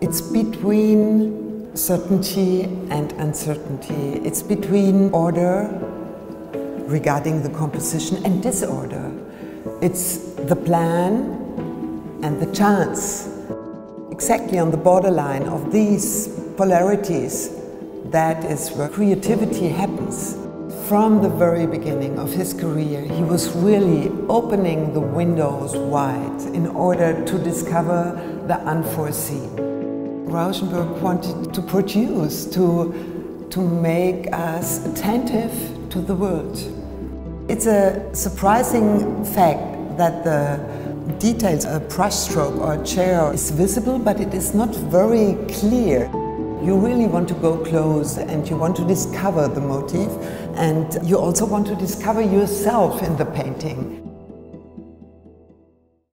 It's between certainty and uncertainty. It's between order regarding the composition and disorder. It's the plan and the chance. Exactly on the borderline of these polarities, that is where creativity happens. From the very beginning of his career, he was really opening the windows wide in order to discover the unforeseen. Rauschenberg wanted to produce, to, to make us attentive to the world. It's a surprising fact that the details, a brushstroke or a chair is visible, but it is not very clear. You really want to go close and you want to discover the motif and you also want to discover yourself in the painting.